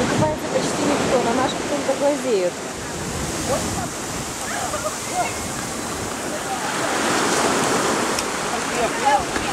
Не купается почти никто, на наших только глазеют. Yeah.